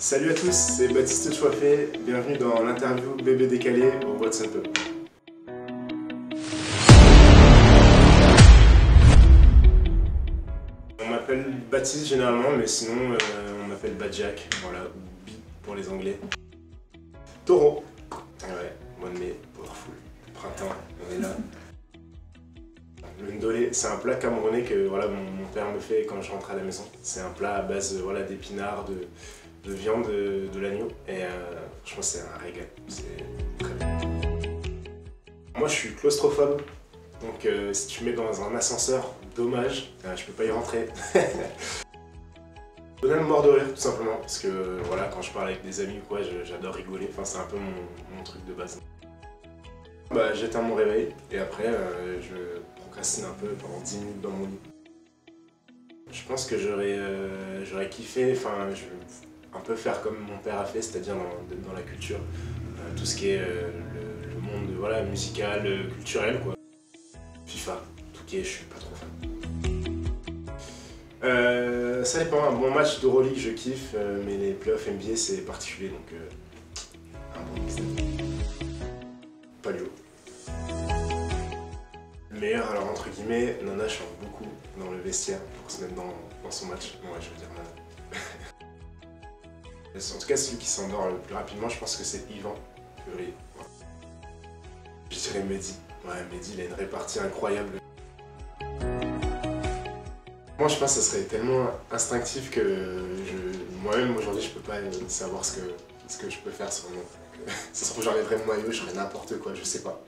Salut à tous, c'est Baptiste Chouafé, bienvenue dans l'interview Bébé décalé au WhatsApp. On m'appelle Baptiste généralement, mais sinon euh, on m'appelle Badjack, voilà, B pour les anglais. Taureau. Ouais, mois de mai, powerful. Printemps, on est là. Le ndolé, c'est un plat camerounais que voilà, mon, père me fait quand je rentre à la maison. C'est un plat à base voilà, d'épinards, de, de viande, de, l'agneau. Et euh, franchement, c'est un régal. C'est très. Moi, je suis claustrophobe. Donc, euh, si tu me mets dans un ascenseur, dommage, euh, je peux pas y rentrer. Donner mort de rire, tout simplement. Parce que voilà, quand je parle avec des amis ou quoi, j'adore rigoler. Enfin, c'est un peu mon, mon truc de base. Bah, j'éteins mon réveil et après, je procrastine un peu pendant 10 minutes dans mon lit. Je pense que j'aurais kiffé, enfin, je un peu faire comme mon père a fait, c'est-à-dire dans, la culture, euh, tout ce qui est euh, le, monde voilà, musical, euh, culturel quoi. FIFA, tout qui est, je suis pas trop fan. Euh, ça dépend, un bon match d'Euroleague je kiffe, mais les playoffs NBA c'est particulier donc un bon mix. Palio. Le meilleur, alors entre guillemets, Nana chante beaucoup dans le vestiaire pour se mettre dans son match. Ouais, je veux dire Nana. en tout cas, celui qui s'endort le plus rapidement, je pense que c'est Yvan. Je dirais Mehdi. Ouais, Mehdi, il a une répartie incroyable. Moi, je pense que ça serait tellement instinctif que moi-même, aujourd'hui, je peux pas savoir ce que, je peux faire sur moi. Ça se trouve, j'enlèverais mon maillot, je n'importe quoi, je sais pas.